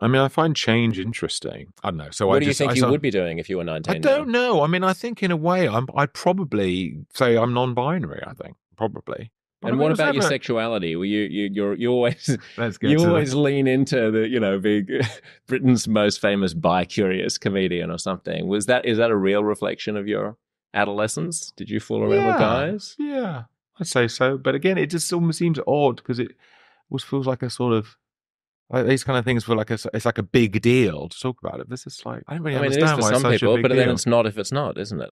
I mean, I find change interesting. I don't know. So what I do you think I, you so- would be doing if you were nineteen? I don't now? know. I mean, I think in a way, I'm. I'd probably say I'm non-binary. I think probably. But I And mean, what about your sexuality? Well, you you you're, you always you always that. lean into the you know being Britain's most famous bi-curious comedian or something. Was that is that a real reflection of your adolescence? Did you fool around with guys? Yeah, I'd say so. But again, it just almost seems odd because it always feels like a sort of like these kind of things were like a, it's like a big deal to talk about it. This is like I don't really I mean, it is understand for why it's some such people, a big but deal. then it's not if it's not, isn't it?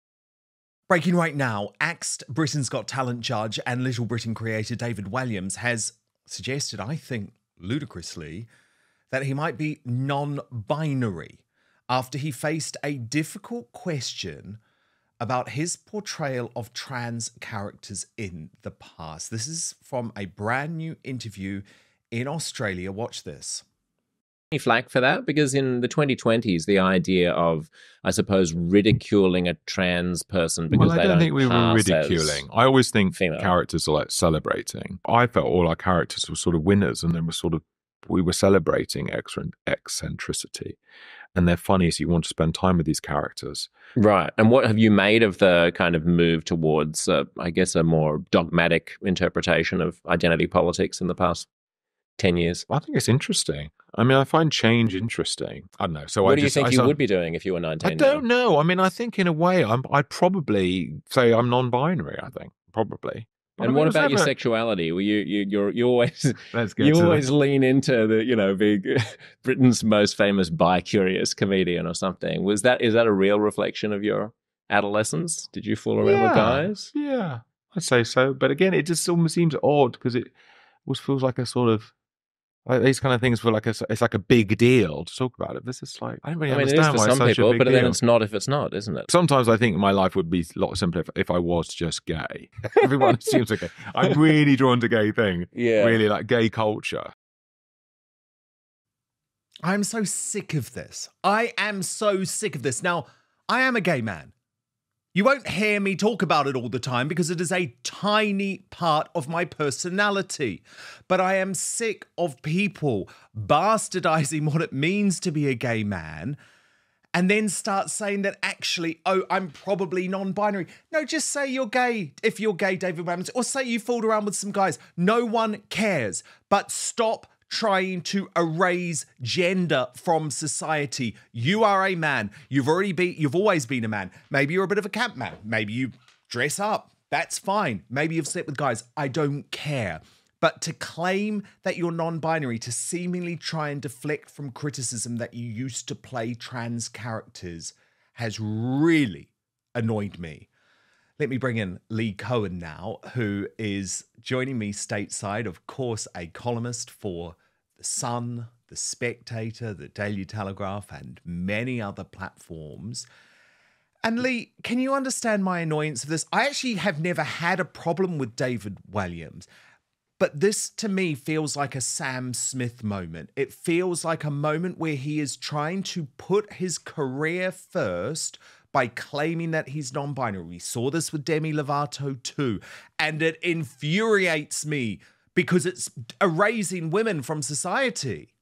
Breaking right now, axed Britain's Got Talent judge and Little Britain creator David Walliams has suggested, I think ludicrously, that he might be non binary after he faced a difficult question about his portrayal of trans characters in the past. This is from a brand new interview in Australia. Watch this. Any flack for that? Because in the 2020s, the idea of, I suppose, ridiculing a trans person because well, I they don't think we were pass as- ridiculing. I always think female. characters are like celebrating. I felt all our characters were sort of winners, and then we're sort of we were celebrating eccentric- eccentricity. And they're funny, so you want to spend time with these characters. Right. And what have you made of the kind of move towards, uh, I guess, a more dogmatic interpretation of identity politics in the past 10 years? I think it's interesting. I mean, I find change interesting. I don't know. So what I do you think I you would be doing if you were 19? I don't know. I mean, I think in a way, I'm. I'd probably say I'm non-binary. I think probably. But I And mean, what about your sexuality? Well, you you you're, you always you always that. lean into the you know being Britain's most famous bi-curious comedian or something. Was that is that a real reflection of your adolescence? Did you fool around with guys? Yeah, I'd say so. But again, it just almost seems odd because it always feels like a sort of like these kind of things were like a, it's like a big deal to talk about it. This is like I don't really I mean, it is understand for why it's some such people, a big but deal. then it's not if it's not, isn't it? Sometimes I think my life would be a lot simpler if, if I was just gay. Everyone assumes okay. I'm really drawn to gay thing. Yeah. Really like gay culture. I'm so sick of this. I am so sick of this. Now, I am a gay man. You won't hear me talk about it all the time because it is a tiny part of my personality. But I am sick of people bastardizing what it means to be a gay man and then start saying that actually, oh, I'm probably non binary. No, just say you're gay if you're gay, David Walliams, or say you fooled around with some guys. No one cares. But stop trying to erase gender from society. You are a man. You've already been, you've always been a man. Maybe you're a bit of a camp man. Maybe you dress up. That's fine. Maybe you've slept with guys. I don't care. But to claim that you're non binary, to seemingly try and deflect from criticism that you used to play trans characters, has really annoyed me. Let me bring in Lee Cohen now, who is joining me stateside, of course, a columnist for The Sun, The Spectator, The Daily Telegraph, and many other platforms. And Lee, can you understand my annoyance of this? I actually have never had a problem with David Walliams. But this to me feels like a Sam Smith moment. It feels like a moment where he is trying to put his career first by claiming that he's non binary. We saw this with Demi Lovato too. And it infuriates me because it's erasing women from society.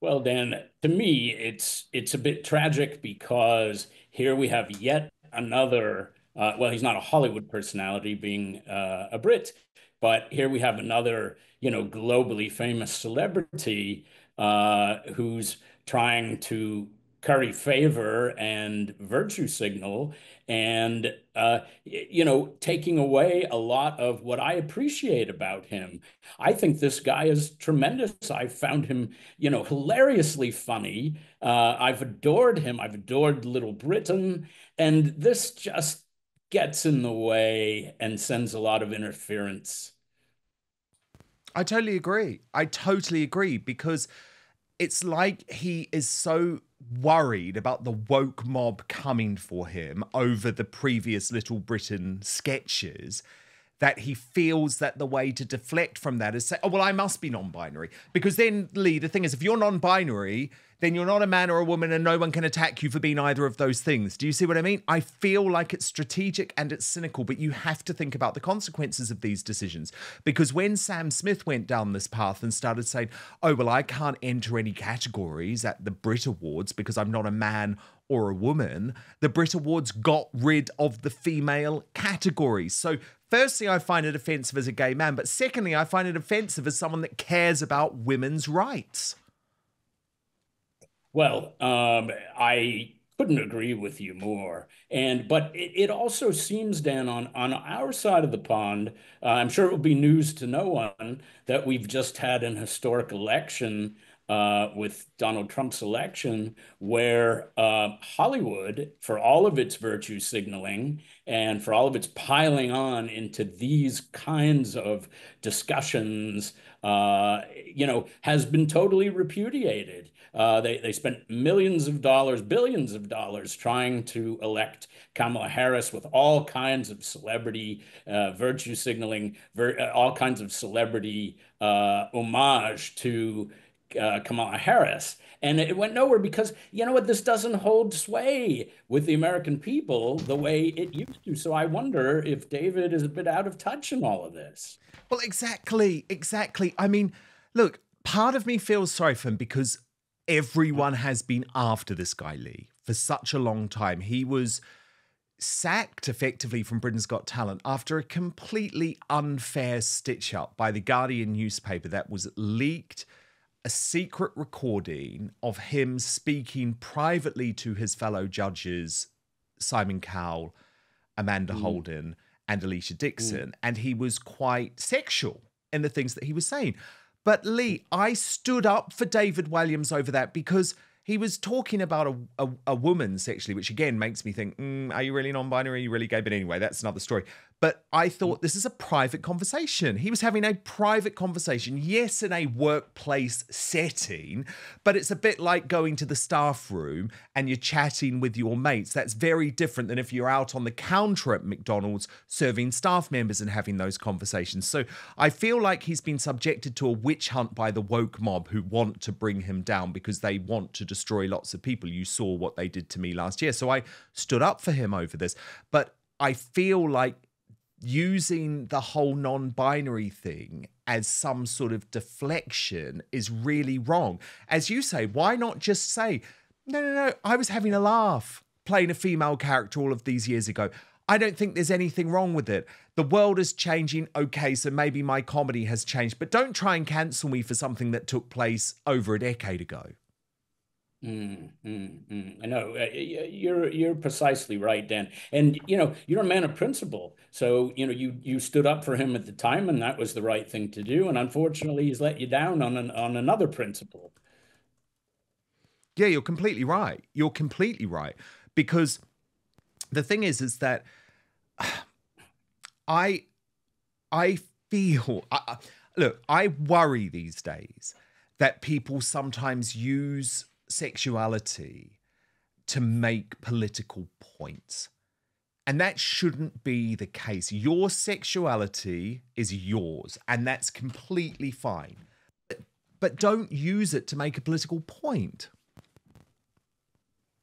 Well, Dan, to me, it's it's a bit tragic because here we have yet another. Uh, well, he's not a Hollywood personality, being uh, a Brit, but here we have another, you know, globally famous celebrity uh, who's trying to curry favor and virtue signal, and uh, you know, taking away a lot of what I appreciate about him. I think this guy is tremendous. I found him, you know, hilariously funny. Uh, I've adored him. I've adored Little Britain, and this just gets in the way and sends a lot of interference. I totally agree. I totally agree because it's like he is so worried about the woke mob coming for him over the previous Little Britain sketches that he feels that the way to deflect from that is say, oh, well, I must be non binary. Because then, Lee, the thing is, if you're non binary, then you're not a man or a woman and no one can attack you for being either of those things. Do you see what I mean? I feel like it's strategic and it's cynical, but you have to think about the consequences of these decisions. Because when Sam Smith went down this path and started saying, oh, well, I can't enter any categories at the Brit Awards because I'm not a man or a woman, the Brit Awards got rid of the female categories. So, firstly, I find it offensive as a gay man, but secondly, I find it offensive as someone that cares about women's rights. Well, um, I couldn't agree with you more. And but it, it, also seems, Dan, on on our side of the pond, uh, I'm sure it will be news to no one that we've just had an historic election uh, with Donald Trump's election, where uh, Hollywood, for all of its virtue signaling and for all of its piling on into these kinds of discussions, uh, you know, has been totally repudiated. Uh, they, they spent millions of dollars, billions of dollars trying to elect Kamala Harris with all kinds of celebrity uh, virtue signaling, uh, all kinds of celebrity homage to uh, Kamala Harris. And it went nowhere because, you know what, this doesn't hold sway with the American people the way it used to. So I wonder if David is a bit out of touch in all of this. Well, exactly, exactly. I mean, look, part of me feels sorry for him because everyone has been after this guy, Lee, for such a long time. He was sacked effectively from Britain's Got Talent after a completely unfair stitch up by the Guardian newspaper that was leaked a secret recording of him speaking privately to his fellow judges, Simon Cowell, Amanda mm. Holden, and Alesha Dixon. Mm. And he was quite sexual in the things that he was saying. But Lee, I stood up for David Walliams over that because he was talking about a, a, a woman sexually, which again makes me think, mm, are you really non binary? Are you really gay? But anyway, that's another story. But I thought mm. this is a private conversation. He was having a private conversation, yes, in a workplace setting, but it's a bit like going to the staff room and you're chatting with your mates. That's very different than if you're out on the counter at McDonald's serving staff members and having those conversations. So I feel like he's been subjected to a witch hunt by the woke mob who want to bring him down because they want to destroy lots of people. You saw what they did to me last year. So I stood up for him over this. But I feel like using the whole non binary thing as some sort of deflection is really wrong. As you say, why not just say, no, no, no, I was having a laugh playing a female character all of these years ago. I don't think there's anything wrong with it. The world is changing. Okay, so maybe my comedy has changed, but don't try and cancel me for something that took place over a decade ago. Mm, mm, mm. I know uh, you're you're precisely right, Dan. And you know you're a man of principle, so you know you you stood up for him at the time, and that was the right thing to do. And unfortunately, he's let you down on an, on another principle. Yeah, you're completely right. You're completely right because the thing is, is that I I feel I, look. I worry these days that people sometimes use sexuality to make political points. And that shouldn't be the case. Your sexuality is yours, and that's completely fine. But don't use it to make a political point.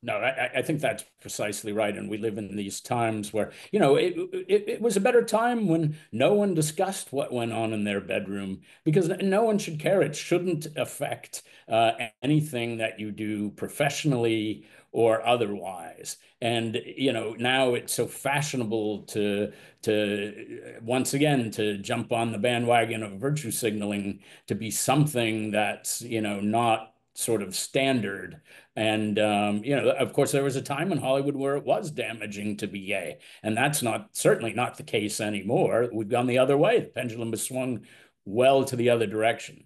No, I, I, think that's precisely right. And we live in these times where, you know, it, it, it, was a better time when no one discussed what went on in their bedroom because no one should care. It shouldn't affect uh, anything that you do professionally or otherwise. And, you know, now it's so fashionable to, to once again, to jump on the bandwagon of virtue signaling to be something that's, you know, not sort of standard. And, um, you know, of course, there was a time in Hollywood where it was damaging to be gay. And that's not certainly not the case anymore. We've gone the other way. The pendulum has swung well to the other direction.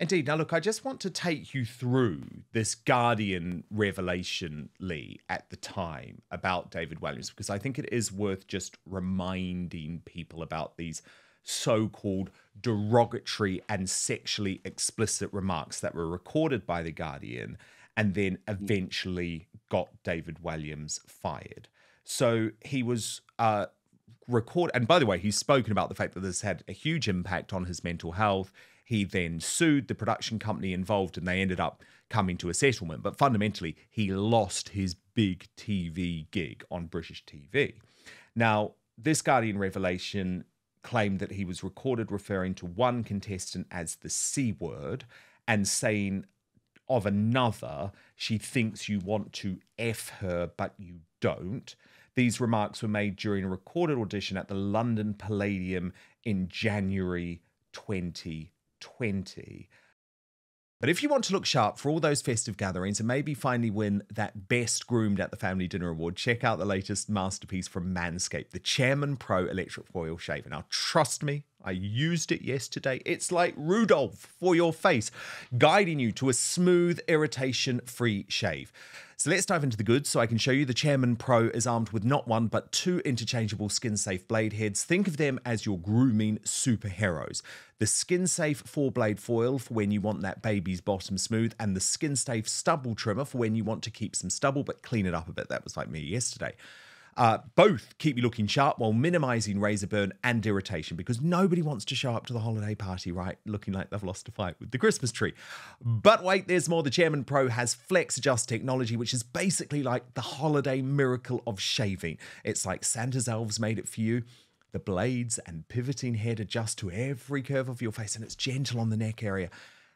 Indeed. Now, look, I just want to take you through this Guardian revelation, Lee, at the time about David Walliams, because I think it is worth just reminding people about these so called derogatory and sexually explicit remarks that were recorded by The Guardian and then mm. eventually got David Walliams fired. So he was uh, record. And by the way, he's spoken about the fact that this had a huge impact on his mental health. He then sued the production company involved, and they ended up coming to a settlement. But fundamentally, he lost his big TV gig on British TV. Now, this Guardian revelation claimed that he was recorded referring to one contestant as the C word and saying of another, she thinks you want to F her, but you don't. These remarks were made during a recorded audition at the London Palladium in January 2020. But if you want to look sharp for all those festive gatherings and maybe finally win that Best Groomed at the Family Dinner Award, check out the latest masterpiece from Manscaped, the Chairman Pro Electric Foil Shaver. Now, trust me, I used it yesterday. It's like Rudolph for your face, guiding you to a smooth, irritation free shave. So let's dive into the goods so I can show you the Chairman Pro is armed with not one but two interchangeable skin safe blade heads. Think of them as your grooming superheroes. The skin safe four blade foil for when you want that baby's bottom smooth, and the skin safe stubble trimmer for when you want to keep some stubble but clean it up a bit. That was like me yesterday. Uh, both keep you looking sharp while minimizing razor burn and irritation because nobody wants to show up to the holiday party, right? Looking like they've lost a fight with the Christmas tree. But wait, there's more. The Chairman Pro has Flex Adjust technology, which is basically like the holiday miracle of shaving. It's like Santa's elves made it for you. The blades and pivoting head adjust to every curve of your face, and it's gentle on the neck area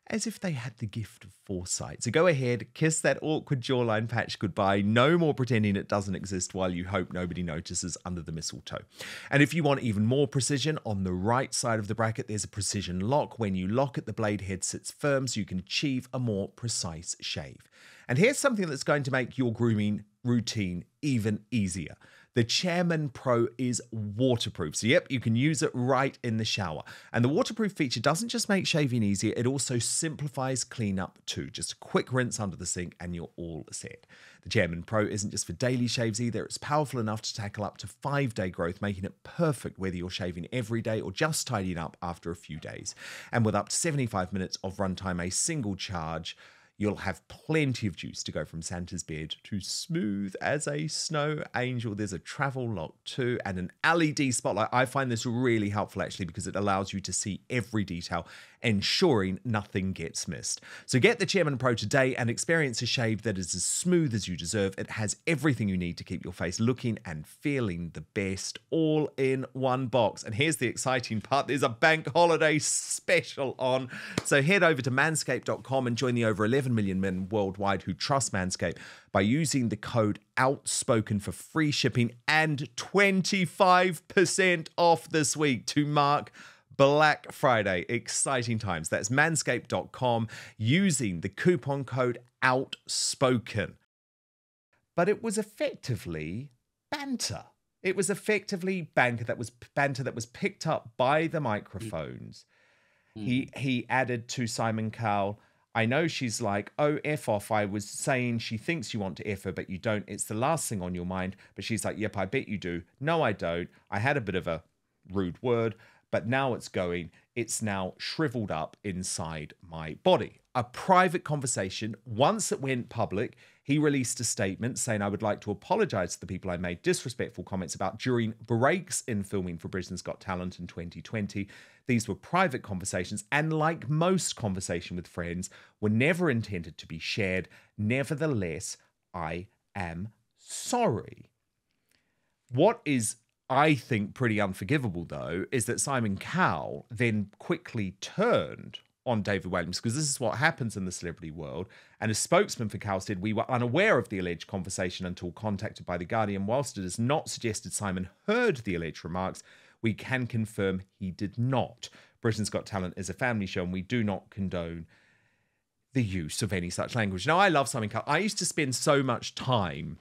as if they had the gift of foresight. So go ahead, kiss that awkward jawline patch goodbye. No more pretending it doesn't exist while you hope nobody notices under the mistletoe. And if you want even more precision, on the right side of the bracket, there's a precision lock. When you lock it, the blade head sits firm so you can achieve a more precise shave. And here's something that's going to make your grooming routine even easier. The Chairman Pro is waterproof. So, yep, you can use it right in the shower. And the waterproof feature doesn't just make shaving easier, it also simplifies cleanup too. Just a quick rinse under the sink and you're all set. The Chairman Pro isn't just for daily shaves either, it's powerful enough to tackle up to five day growth, making it perfect whether you're shaving every day or just tidying up after a few days. And with up to 75 minutes of runtime, a single charge you'll have plenty of juice to go from Santa's beard to smooth as a snow angel. There's a travel lock too and an LED spotlight. I find this really helpful actually because it allows you to see every detail ensuring nothing gets missed. So get the Chairman Pro today and experience a shave that is as smooth as you deserve. It has everything you need to keep your face looking and feeling the best all in one box. And here's the exciting part there's a bank holiday special on. So head over to manscaped.com and join the over 11 million men worldwide who trust Manscaped by using the code outspoken for free shipping and 25% off this week to mark Black Friday, exciting times. That's manscaped.com using the coupon code outspoken. But it was effectively banter. It was effectively banter that was banter that was picked up by the microphones. Mm. He he added to Simon Cowell. I know she's like, oh, F off. I was saying she thinks you want to F her, but you don't. It's the last thing on your mind. But she's like, yep, I bet you do. No, I don't. I had a bit of a rude word but now it's going, it's now shriveled up inside my body. A private conversation. Once it went public, he released a statement saying, I would like to apologize to the people I made disrespectful comments about during breaks in filming for Britain's Got Talent in 2020. These were private conversations, and like most conversation with friends, were never intended to be shared. Nevertheless, I am sorry. What is I think pretty unforgivable though is that Simon Cowell then quickly turned on David Walliams because this is what happens in the celebrity world. And a spokesman for Cowell said, We were unaware of the alleged conversation until contacted by The Guardian. Whilst it is not suggested Simon heard the alleged remarks, we can confirm he did not. Britain's Got Talent is a family show and we do not condone the use of any such language. Now, I love Simon Cowell. I used to spend so much time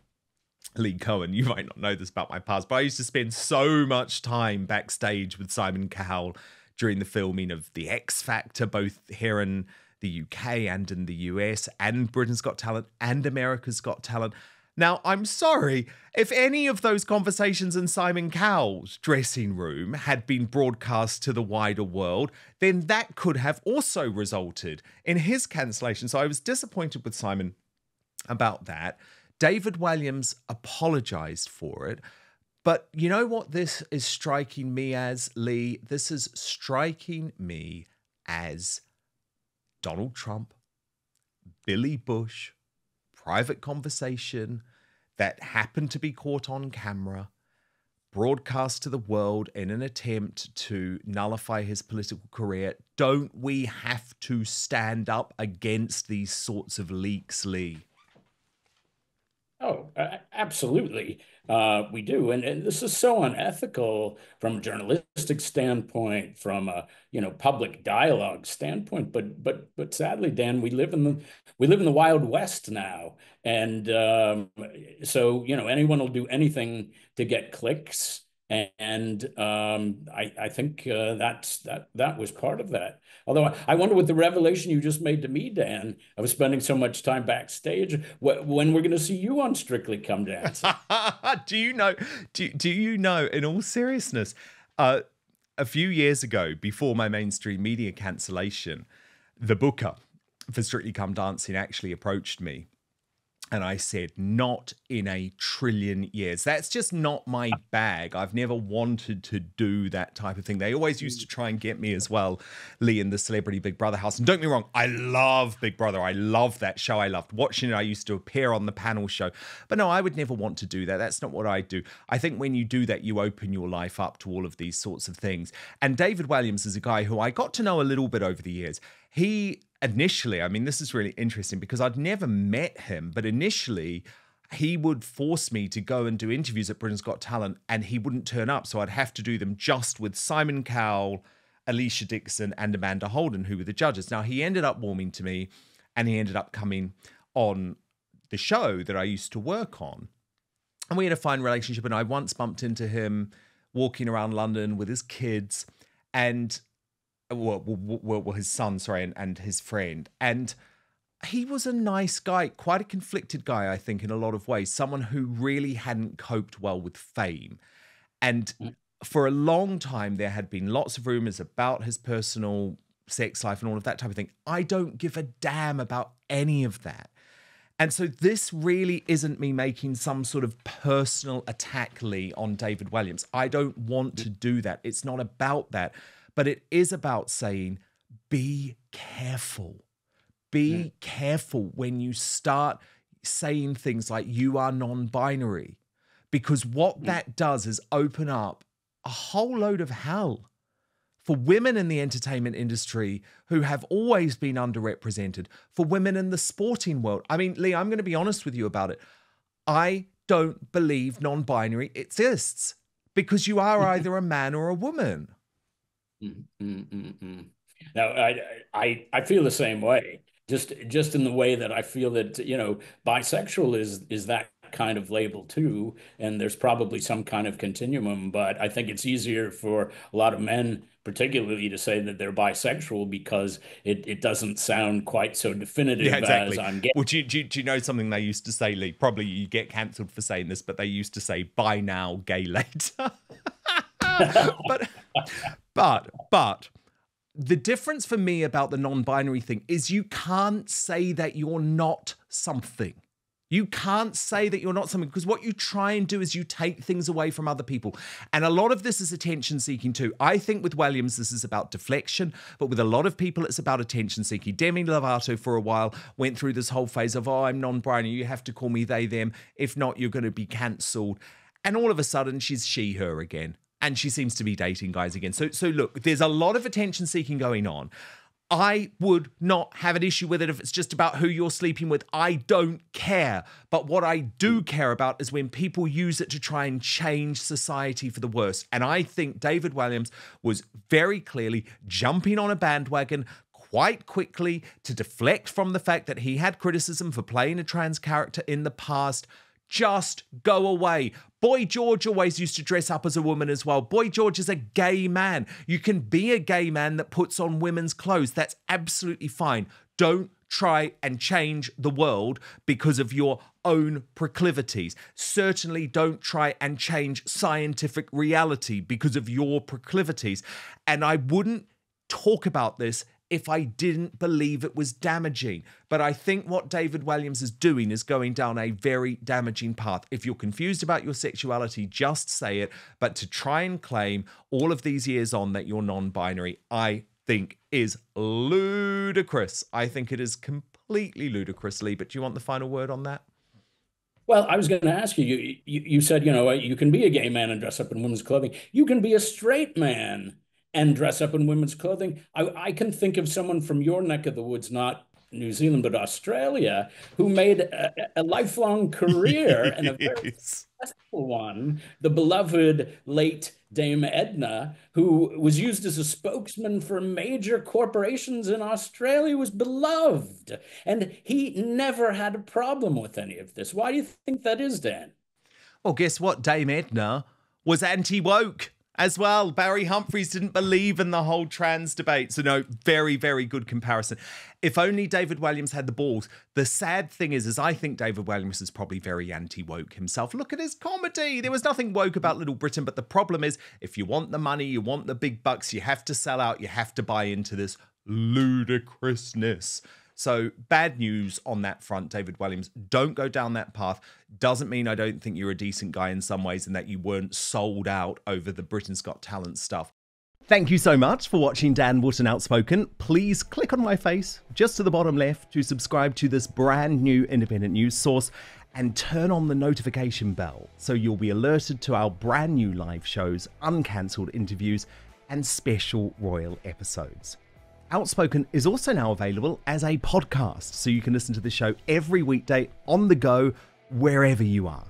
Lee Cohen, you might not know this about my past, but I used to spend so much time backstage with Simon Cowell during the filming of The X Factor, both here in the UK and in the US, and Britain's Got Talent and America's Got Talent. Now, I'm sorry, if any of those conversations in Simon Cowell's dressing room had been broadcast to the wider world, then that could have also resulted in his cancellation. So I was disappointed with Simon about that. David Walliams apologized for it, But you know what this is striking me as, Lee? This is striking me as Donald Trump, Billy Bush, private conversation that happened to be caught on camera, broadcast to the world in an attempt to nullify his political career. Don't we have to stand up against these sorts of leaks, Lee? Oh, absolutely. Uh, we do, and, and this is so unethical from a journalistic standpoint, from a you know public dialogue standpoint. But but but sadly, Dan, we live in the we live in the wild west now, and um, so you know anyone will do anything to get clicks and um, I, I, think uh, that's that that was part of that. Although I, I, wonder what the revelation you just made to me, Dan. of spending so much time backstage. Wh- when we're going to see you on Strictly Come Dancing? do you know? Do do you know? In all seriousness, uh, a few years ago, before my mainstream media cancellation, the booker for Strictly Come Dancing actually approached me and I said, not in a trillion years. That's just not my bag. I've never wanted to do that type of thing. They always used to try and get me as well, Lee, in the Celebrity Big Brother house. And don't get me wrong, I love Big Brother. I love that show. I loved watching it. I used to appear on the panel show. But no, I would never want to do that. That's not what I do. I think when you do that, you open your life up to all of these sorts of things. And David Walliams is a guy who I got to know a little bit over the years. He initially, I mean, this is really interesting because I'd never met him, but initially, he would force me to go and do interviews at Britain's Got Talent, and he wouldn't turn up. So I'd have to do them just with Simon Cowell, Alesha Dixon, and Amanda Holden, who were the judges. Now, he ended up warming to me, and he ended up coming on the show that I used to work on. And we had a fine relationship. And I once bumped into him walking around London with his kids. And well, well, well his son, sorry, and, and his friend. And he was a nice guy, quite a conflicted guy, I think, in a lot of ways. Someone who really hadn't coped well with fame. And mm. for a long time, there had been lots of rumors about his personal sex life and all of that type of thing. I don't give a damn about any of that. And so this really isn't me making some sort of personal attack, Lee, on David Walliams. I don't want to do that. It's not about that. But it is about saying, be careful. Be mm. careful when you start saying things like you are non binary, because what mm. that does is open up a whole load of hell for women in the entertainment industry who have always been underrepresented, for women in the sporting world. I mean, Lee, I'm going to be honest with you about it. I don't believe non binary exists because you are either a man or a woman. Mm-mm-mm-mm. Now, I, I I feel the same way. Just just in the way that I feel that you know bisexual is is that kind of label too, and there's probably some kind of continuum. But I think it's easier for a lot of men, particularly, to say that they're bisexual because it, it doesn't sound quite so definitive yeah, exactly. as I'm getting. Well, do you, do, you, do you know something they used to say, Lee? Probably you get cancelled for saying this, but they used to say "buy now, gay later." but but but the difference for me about the non-binary thing is you can't say that you're not something. You can't say that you're not something because what you try and do is you take things away from other people. And a lot of this is attention seeking too. I think with Walliams, this is about deflection, but with a lot of people, it's about attention seeking. Demi Lovato, for a while, went through this whole phase of, oh, I'm non binary. You have to call me they, them. If not, you're going to be cancelled. And all of a sudden, she's she, her again and she seems to be dating guys again. So so look, there's a lot of attention seeking going on. I would not have an issue with it if it's just about who you're sleeping with. I don't care. But what I do care about is when people use it to try and change society for the worse. And I think David Walliams was very clearly jumping on a bandwagon quite quickly to deflect from the fact that he had criticism for playing a trans character in the past just go away. Boy George always used to dress up as a woman as well. Boy George is a gay man. You can be a gay man that puts on women's clothes. That's absolutely fine. Don't try and change the world because of your own proclivities. Certainly don't try and change scientific reality because of your proclivities. And I wouldn't talk about this if I didn't believe it was damaging. But I think what David Walliams is doing is going down a very damaging path. If you're confused about your sexuality, just say it. But to try and claim all of these years on that you're non binary, I think is ludicrous. I think it is completely ludicrously. But do you want the final word on that? Well, I was going to ask you, you, you. You said, you know, uh, you can be a gay man and dress up in women's clothing. You can be a straight man and dress up in women's clothing. I, I can think of someone from your neck of the woods, not New Zealand, but Australia, who made a, a lifelong career and a very successful one. The beloved late Dame Edna, who was used as a spokesman for major corporations in Australia, was beloved. And he never had a problem with any of this. Why do you think that is, Dan? Well, guess what? Dame Edna was anti woke as well. Barry Humphries didn't believe in the whole trans debate. So no, very, very good comparison. If only David Walliams had the balls. The sad thing is, is I think David Walliams is probably very anti-woke himself. Look at his comedy. There was nothing woke about Little Britain, but the problem is if you want the money, you want the big bucks, you have to sell out, you have to buy into this ludicrousness. So, bad news on that front, David Walliams. Don't go down that path. Doesn't mean I don't think you're a decent guy in some ways and that you weren't sold out over the Britain's Got Talent stuff. Thank you so much for watching Dan Wootton Outspoken. Please click on my face just to the bottom left to subscribe to this brand new independent news source and turn on the notification bell so you'll be alerted to our brand new live shows, uncancelled interviews, and special royal episodes. Outspoken is also now available as a podcast, so you can listen to the show every weekday on the go, wherever you are.